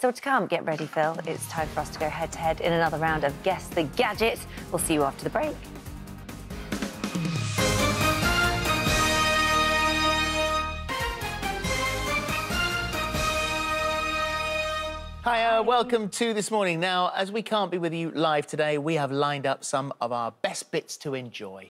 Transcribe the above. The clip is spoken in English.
still to come. Get ready, Phil. It's time for us to go head to head in another round of Guess the Gadget. We'll see you after the break. Hi, uh, welcome to This Morning. Now, as we can't be with you live today, we have lined up some of our best bits to enjoy.